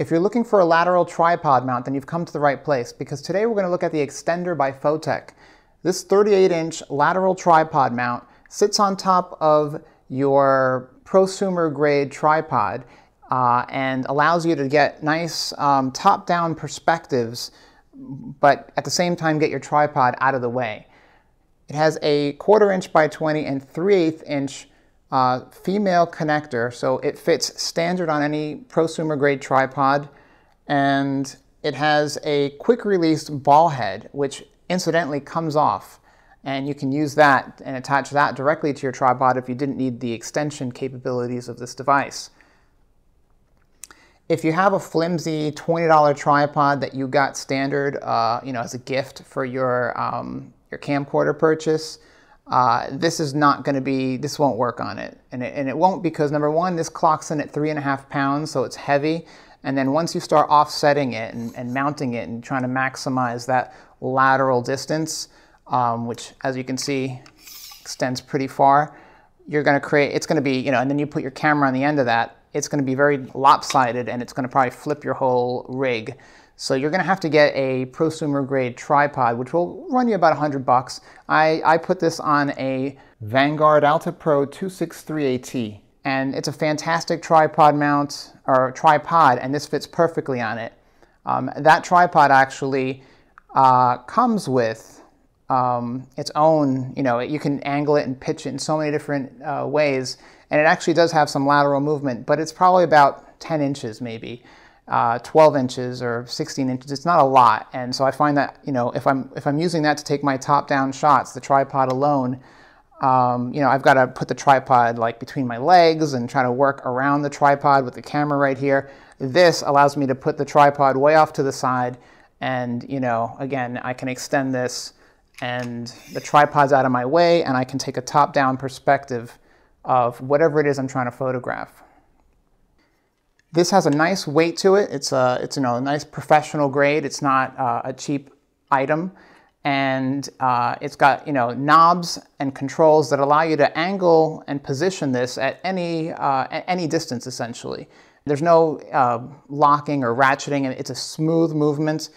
If you're looking for a lateral tripod mount, then you've come to the right place because today we're going to look at the Extender by Photek. This 38-inch lateral tripod mount sits on top of your prosumer grade tripod uh, and allows you to get nice um, top-down perspectives, but at the same time get your tripod out of the way. It has a quarter inch by 20 and 3 8 inch uh, female connector, so it fits standard on any prosumer grade tripod, and it has a quick release ball head, which incidentally comes off, and you can use that and attach that directly to your tripod if you didn't need the extension capabilities of this device. If you have a flimsy $20 tripod that you got standard, uh, you know, as a gift for your um, your camcorder purchase, uh, this is not going to be, this won't work on it. And, it. and it won't because number one, this clocks in at three and a half pounds, so it's heavy. And then once you start offsetting it and, and mounting it and trying to maximize that lateral distance, um, which as you can see extends pretty far, you're going to create, it's going to be, you know, and then you put your camera on the end of that, it's going to be very lopsided and it's going to probably flip your whole rig. So you're going to have to get a prosumer grade tripod, which will run you about 100 bucks. I, I put this on a Vanguard Alta Pro 263AT, and it's a fantastic tripod mount, or tripod, and this fits perfectly on it. Um, that tripod actually uh, comes with um, its own, you know, you can angle it and pitch it in so many different uh, ways, and it actually does have some lateral movement, but it's probably about 10 inches maybe uh, 12 inches or 16 inches. It's not a lot, and so I find that you know if I'm if I'm using that to take my top-down shots, the tripod alone, um, you know I've got to put the tripod like between my legs and try to work around the tripod with the camera right here. This allows me to put the tripod way off to the side, and you know again I can extend this, and the tripod's out of my way, and I can take a top-down perspective of whatever it is I'm trying to photograph. This has a nice weight to it. It's a, it's you know, a nice professional grade. It's not uh, a cheap item. And uh, it's got you know knobs and controls that allow you to angle and position this at any, uh, at any distance essentially. There's no uh, locking or ratcheting. And It's a smooth movement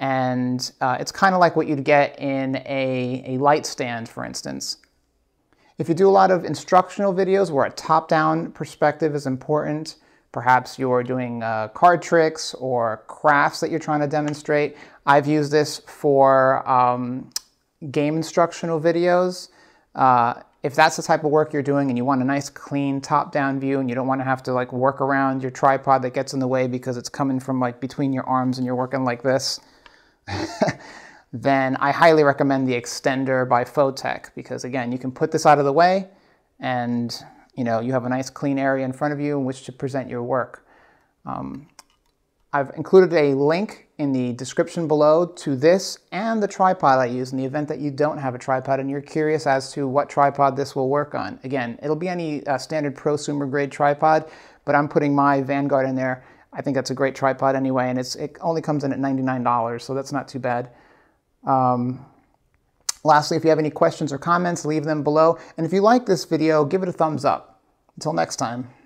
and uh, it's kind of like what you'd get in a, a light stand, for instance. If you do a lot of instructional videos where a top-down perspective is important, Perhaps you're doing uh, card tricks or crafts that you're trying to demonstrate. I've used this for um, game instructional videos. Uh, if that's the type of work you're doing and you want a nice clean top-down view and you don't want to have to like work around your tripod that gets in the way because it's coming from like between your arms and you're working like this, then I highly recommend the Extender by Photek because again, you can put this out of the way and you know, you have a nice clean area in front of you in which to present your work. Um, I've included a link in the description below to this and the tripod I use in the event that you don't have a tripod and you're curious as to what tripod this will work on. Again, it'll be any uh, standard prosumer grade tripod, but I'm putting my Vanguard in there. I think that's a great tripod anyway, and it's, it only comes in at $99, so that's not too bad. Um, Lastly, if you have any questions or comments, leave them below. And if you like this video, give it a thumbs up. Until next time.